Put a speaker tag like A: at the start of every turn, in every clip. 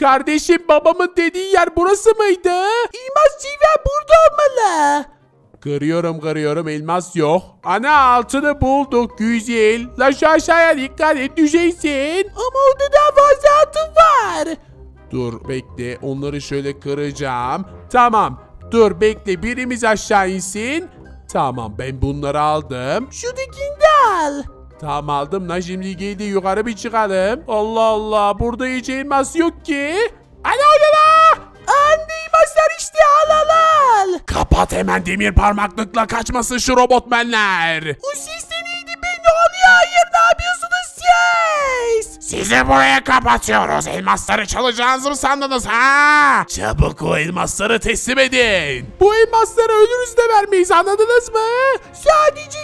A: Kardeşim babamın dediği yer burası mıydı?
B: İlmaz Civer burada olmalı.
A: Kırıyorum kırıyorum elmas yok. Ana altını bulduk güzel. La şu aşağıya dikkat et.
B: Ama orada daha fazla altın var.
A: Dur bekle onları şöyle kıracağım. Tamam dur bekle birimiz aşağı insin. Tamam ben bunları aldım.
B: Şuradakini de al.
A: Tamam aldım lan şimdi geldi yukarı bir çıkalım. Allah Allah burada hiç elmas yok ki. Ana o ne la?
B: Anne elmaslar işte al al al.
A: Kapat hemen demir parmaklıkla kaçmasın şu robotmenler.
B: O ses de neydi be ne oluyor hayır ne yapıyorsunuz siz?
A: Sizi buraya kapatıyoruz. Elmasları çalacağınızı mı sandınız ha? Çabuk o elmasları teslim edin. Bu elmasları ölürüz de vermeyiz anladınız mı?
B: Sadece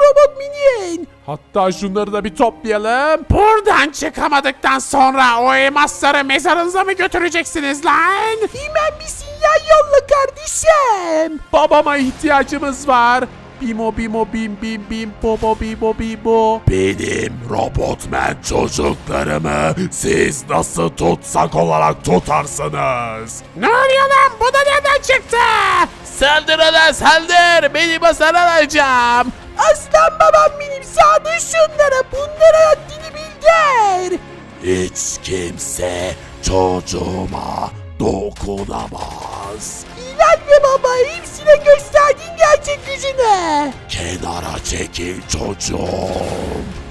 B: Robot Minion.
A: Hatta şunları da bir toplayalım. Buradan çıkamadıktan sonra o elmasları mezarınıza mı götüreceksiniz lan?
B: Hemen bir sinyal yolla kardeşim.
A: Babama ihtiyacımız var. Bimo bimo bim bim bim bobo bibo bibo. Benim robotmen çocuklarımı siz nasıl tutsak olarak tutarsınız? Ne oluyor lan? Bu da nereden çıktı? Saldır lan saldır. Beni basar alacağım.
B: Aslan babam benim sağda şunlara bunlara haddini bildir.
A: Hiç kimse çocuğuma dokunamaz.
B: İnanma baba hepsine gösterdin gerçek gücünü.
A: Kenara çekil çocuğum.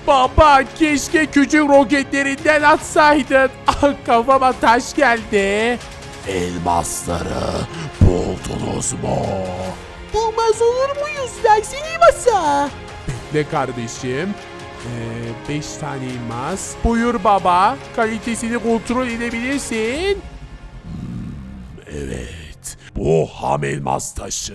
A: Baba keşke küçük roketlerinden atsaydın. Ah, Kafama taş geldi. Elmasları buldunuz mu?
B: Bulmaz olur muyuz? Versene masa.
A: Ne kardeşim? 5 tane elmas. Buyur baba. Kalitesini kontrol edebilirsin. evet. Bu ham elmas taşı.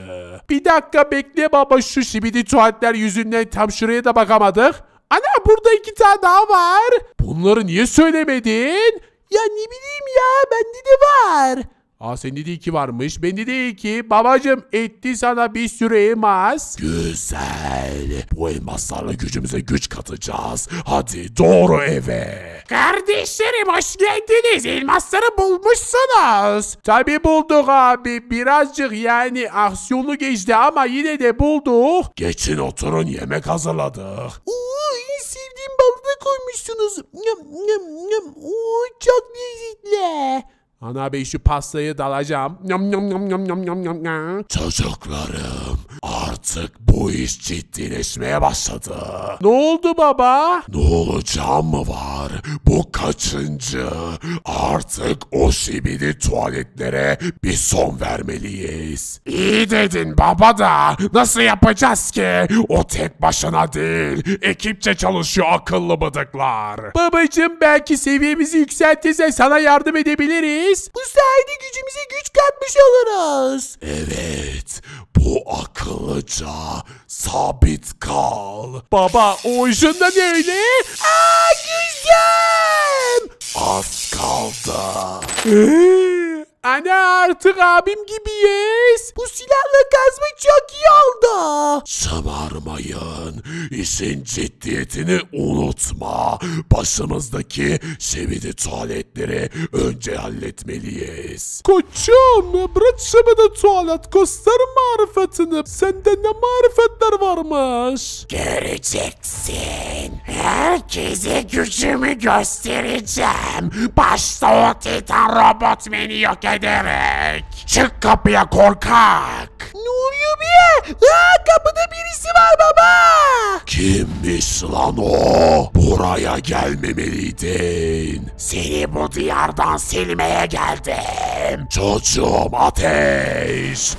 A: Bir dakika bekle baba şu şibidi tuvaletler yüzünden tam şuraya da bakamadık. Ana burada iki tane daha var. Bunları niye söylemedin?
B: Ya ne bileyim ya bende de var.
A: Aa sende de iki varmış. Bende de iki. Babacım etti sana bir sürü elmas. Güzel. Bu elmaslarla gücümüze güç katacağız. Hadi doğru eve. Kardeşlerim hoş geldiniz. Elmasları bulmuşsunuz. Tabi bulduk abi. Birazcık yani aksiyonlu geçti ama yine de bulduk. Geçin oturun yemek hazırladık.
B: Oo en sevdiğim balı da koymuşsunuz. Nyam, nyam, nyam. Oo çok lezzetli.
A: Ana bey şu pastayı dalacağım. Nyam nyam nyam nyam nyam nyam nyam. Çocuklarım artık bu iş ciddileşmeye başladı. Ne oldu baba? Ne olacağı mı var? Bu kaçıncı? Artık o şibidi tuvaletlere bir son vermeliyiz. İyi dedin baba da nasıl yapacağız ki? O tek başına değil. Ekipçe çalışıyor akıllı bıdıklar. Babacım belki seviyemizi yükseltirse sana yardım edebiliriz.
B: Bu sayede gücümüze güç katmış oluruz.
A: Evet, bu akıllıca sabit kal. Baba o ışında ne öyle?
B: Aa güzel.
A: Az kaldı. Ee, Ana artık abim gibiyiz.
B: Bu silahla kazma çok iyi oldu.
A: Şımarmayın. İşin ciddiyetini unutma. Başımızdaki şebidi tuvaletleri önce halletmeliyiz. Koçum bırak şebidi tuvalet göster marifetini. Sende ne marifetler varmış? Göreceksin. Herkese gücümü göstereceğim. Başta o titan robot beni yok ederek. Çık kapıya korkak.
B: Be? Aa kapıda birisi var baba.
A: Kimmiş lan o? Buraya gelmemeliydin. Seni bu diyardan silmeye geldim. Çocuğum ateş.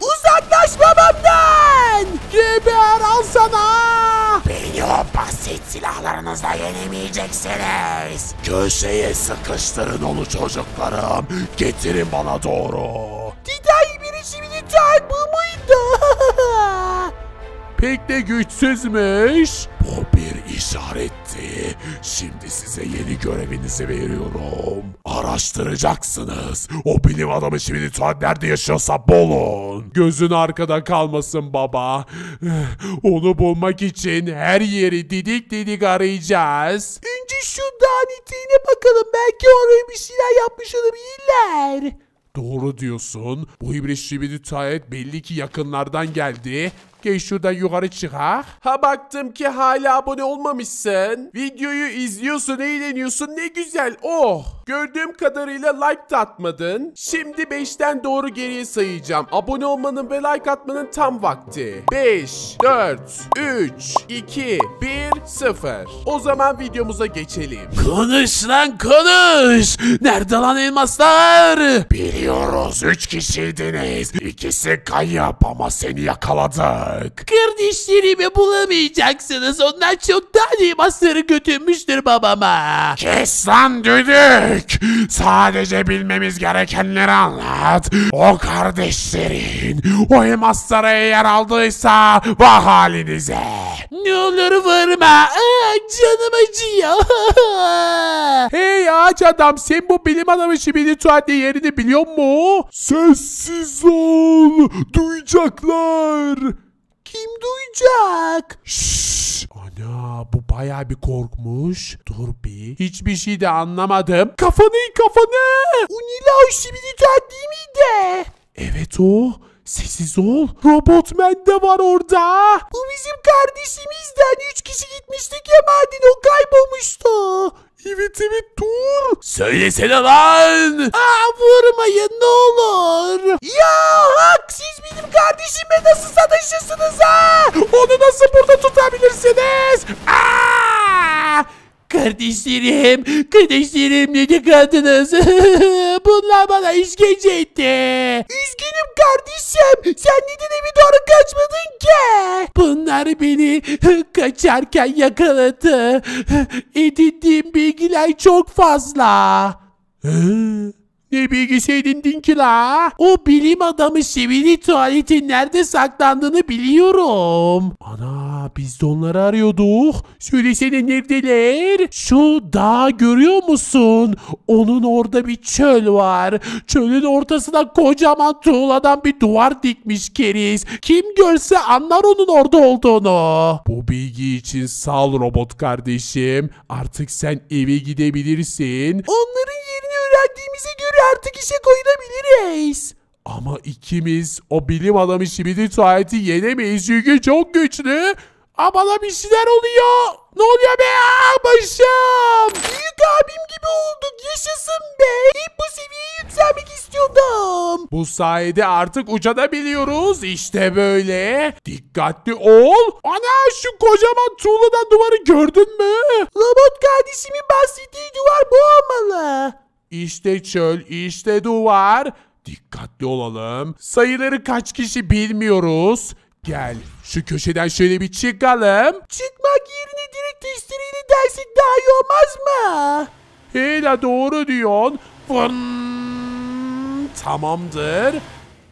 B: Uzaklaş babamdan.
A: Geber al sana. Beni o basit silahlarınızla yenemeyeceksiniz. Köşeye sıkıştırın onu çocuklarım. Getirin bana doğru.
B: Titan bu muydu?
A: Pek de güçsüzmüş. Bu bir işaretti. Şimdi size yeni görevinizi veriyorum. Araştıracaksınız. O bilim adamı şimdi tuvalet nerede yaşıyorsa bulun. Gözün arkada kalmasın baba. Onu bulmak için her yeri didik didik arayacağız.
B: Önce şu dağın bakalım. Belki oraya bir şeyler yapmış olabilirler.
A: Doğru diyorsun. Bu hibrit şibidi tuvalet belli ki yakınlardan geldi. Gel şuradan yukarı çıkar. Ha baktım ki hala abone olmamışsın. Videoyu izliyorsun, eğleniyorsun. Ne güzel. Oh. Gördüğüm kadarıyla like da atmadın. Şimdi 5'ten doğru geriye sayacağım. Abone olmanın ve like atmanın tam vakti. 5, 4, 3, 2, 1, 0. O zaman videomuza geçelim. Konuş lan konuş. Nerede lan elmaslar? Biliyoruz 3 kişiydiniz. İkisi kayıp ama seni yakaladık.
B: Kardeşlerimi bulamayacaksınız. Onlar çoktan elmasları götürmüştür babama.
A: Kes lan düdük. Sadece bilmemiz gerekenleri anlat. O kardeşlerin o elmaslara yer aldıysa vah halinize.
B: Ne olur vurma. Aa, canım acıyor.
A: Hey ağaç adam sen bu bilim adamı şibidi tuvalete yerini biliyor musun? Sessiz ol. Duyacaklar.
B: Kim duyacak?
A: Şşş. Ana bu baya bir korkmuş. Dur bir. Hiçbir şey de anlamadım. Kafanı kafanı.
B: Unila o şimdi değil miydi?
A: Evet o. Sessiz ol. Robotman de var orada.
B: Bu bizim kardeşimizden. Üç kişi gitmiştik ya Mardin o kaybolmuştu.
A: Evet evet dur. Söylesene lan.
B: Aa vurmayın ne olur. Ya hak siz benim kardeşimle nasıl sataşırsınız ha?
A: Onu nasıl burada tutabilirsiniz? Aa!
B: Kardeşlerim, kardeşlerim ne kaldınız? Bunlar bana işkence etti. Üzgünüm kardeşim. Sen neden eve doğru kaçmadın ki? Bunlar beni kaçarken yakaladı. Edindiğim bilgiler çok fazla.
A: Ne bilgisi edindin ki la?
B: O bilim adamı Şivili tuvaletin nerede saklandığını biliyorum.
A: Ana biz de onları arıyorduk. Söylesene neredeler?
B: Şu dağ görüyor musun? Onun orada bir çöl var. Çölün ortasına kocaman tuğladan bir duvar dikmiş keriz. Kim görse anlar onun orada olduğunu.
A: Bu bilgi için sağ ol robot kardeşim. Artık sen eve gidebilirsin.
B: Onların yerini öğrendiğimize göre artık işe koyulabiliriz.
A: Ama ikimiz o bilim adamı şibidi tuvaleti yenemeyiz çünkü çok güçlü. Aa bana bir şeyler oluyor. Ne oluyor be? Aa, başım.
B: Büyük abim gibi olduk. Yaşasın be. Hep bu seviyeye yükselmek istiyordum.
A: Bu sayede artık uçabiliyoruz. İşte böyle. Dikkatli ol. Ana şu kocaman tuğladan duvarı gördün mü?
B: Robot kardeşimin bahsettiği duvar bu olmalı.
A: İşte çöl, işte duvar. Dikkatli olalım. Sayıları kaç kişi bilmiyoruz. Gel şu köşeden şöyle bir çıkalım.
B: Çıkmak yerine direkt testereyle dersek daha iyi olmaz mı?
A: Hele doğru diyorsun. Vın. Tamamdır.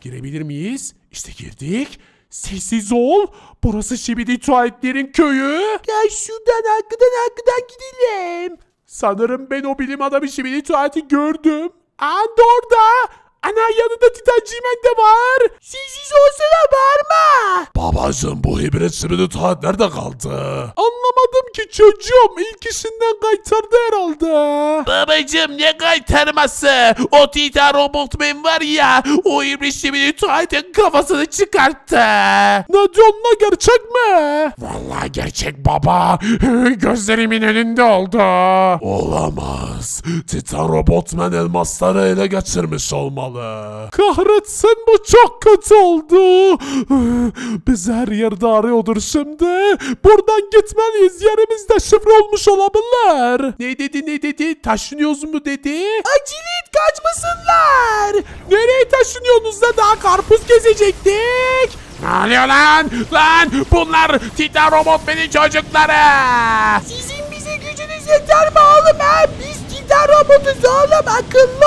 A: Girebilir miyiz? İşte girdik. Sessiz ol. Burası Şibidi tuvaletlerin köyü.
B: Gel şuradan arkadan arkadan gidelim.
A: Sanırım ben o bilim adamı Şibidi tuvaleti gördüm. Aa orada. Ana yanında Titan G-Man de var.
B: Sessiz olsana bağırma.
A: Babacım bu hibrit Şibidi tuvalet nerede kaldı? Anlamadım ki çocuğum. İlk işinden kaytardı herhalde.
B: Babacım ne kaytarması? O Titan Robotman var ya o iblis şimdi tuvaletin kafasını çıkarttı.
A: Ne diyorsun la gerçek mi? Vallahi gerçek baba. Gözlerimin önünde oldu. Olamaz. Titan Robotman elmasları ele geçirmiş olmalı. Kahretsin bu çok kötü oldu. Biz her yerde arıyordur şimdi. Buradan gitmeliyiz. Yerimizde şifre olmuş olabilir. Ne dedi ne dedi? Taşınıyoruz mu dedi?
B: Acele et kaçmasınlar.
A: Nereye taşınıyorsunuz da daha karpuz gezecektik? Ne oluyor lan? Lan bunlar Titan Robot benim çocukları.
B: Sizin bize gücünüz yeter mi oğlum ha? Biz Titan robotuz oğlum. Akıllı.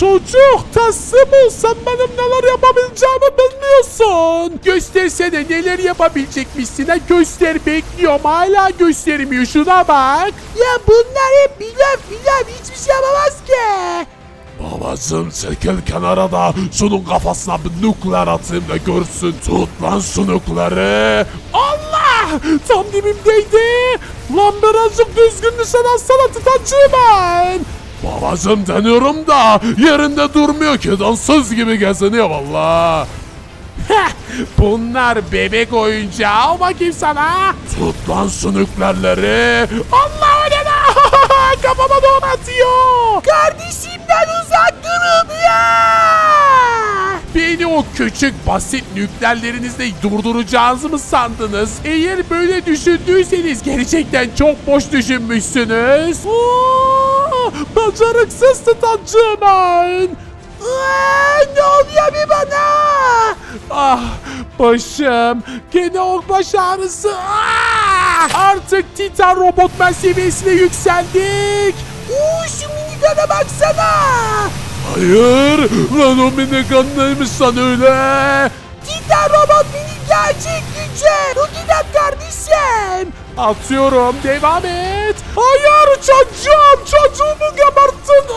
A: Çocuk teslim ol sen benim neler bayılacağımı bilmiyorsun. Göstersene neler yapabilecekmişsin ha göster bekliyorum hala göstermiyor şuna bak. Ya bunlar hep bilaf bilaf hiçbir şey yapamaz ki.
B: Babacım çekil kenara da şunun kafasına bir nükleer atayım da görsün. Tut lan şu nükleeri.
A: Allah! Tam dibimdeydi. Lan birazcık düzgün nişan alsana titancıyım ben.
B: Babacım deniyorum da yerinde durmuyor ki dansöz gibi geziniyor valla.
A: Bunlar bebek oyuncağı al bakayım sana.
B: Tut lan şu nükleerleri.
A: Allah o ne lan? Kafama doğru atıyor. Kardeşimden uzak durun ya. Beni o küçük basit nükleerlerinizle durduracağınızı mı sandınız? Eğer böyle düşündüyseniz gerçekten çok boş düşünmüşsünüz. Oo, beceriksiz titancığım ben. Aa, ne oluyor bir bana? Ah başım. Gene o baş ağrısı. Ah! Artık Titan Robotman seviyesine yükseldik. Uuu şu minigana baksana.
B: Hayır lan o minigun neymiş lan öyle?
A: Titan Robot mini gerçek gücü. Rocket at kardeşim. Atıyorum devam et. Hayır çocuğum çocuğumu gebertin.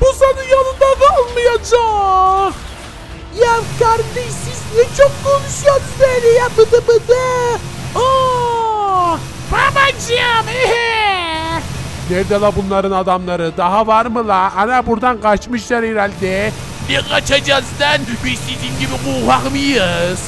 A: Bu senin yanında kalmayacak. Ya kardeş siz ne çok konuşuyorsunuz böyle ya bıdı bıdı. Aa, babacığım. Nerede la bunların adamları? Daha var mı la? Ana buradan kaçmışlar herhalde. Ne kaçacağız lan? Biz sizin gibi kuhak mıyız?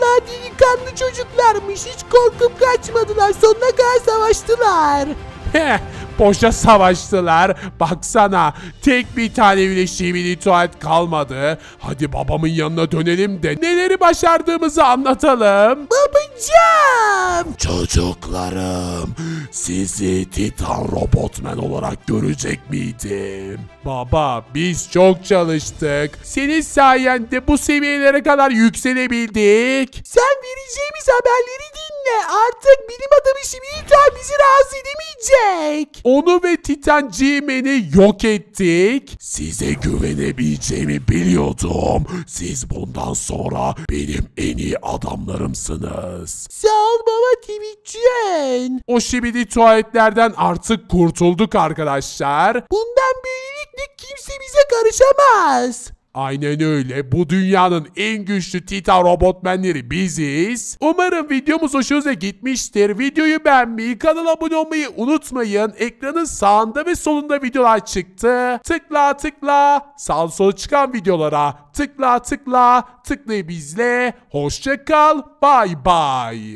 A: Vallahi delikanlı çocuklarmış. Hiç korkup kaçmadılar. Sonuna kadar savaştılar. Boşa savaştılar. Baksana tek bir tane bile şivili tuvalet kalmadı. Hadi babamın yanına dönelim de neleri başardığımızı anlatalım. Babacığım.
B: Çocuklarım sizi Titan Robotman olarak görecek miydim?
A: Baba biz çok çalıştık. Senin sayende bu seviyelere kadar yükselebildik. Sen vereceğimiz haberleri dinle. Artık bilim adamı Şimilton bizi rahatsız edemeyecek. Onu ve Titan G-Man'i yok ettik.
B: Size güvenebileceğimi biliyordum. Siz bundan sonra benim en iyi adamlarımsınız.
A: Sağ ol baba Twitch'en. O şibidi tuvaletlerden artık kurtulduk arkadaşlar. Bundan böylelikle kimse bize karışamaz. Aynen öyle. Bu dünyanın en güçlü Titan robotmenleri biziz. Umarım videomuz hoşunuza gitmiştir. Videoyu beğenmeyi, kanala abone olmayı unutmayın. Ekranın sağında ve solunda videolar çıktı. Tıkla tıkla. Sağ sol çıkan videolara tıkla tıkla. Tıklayıp izle. Hoşça kal. Bay bay.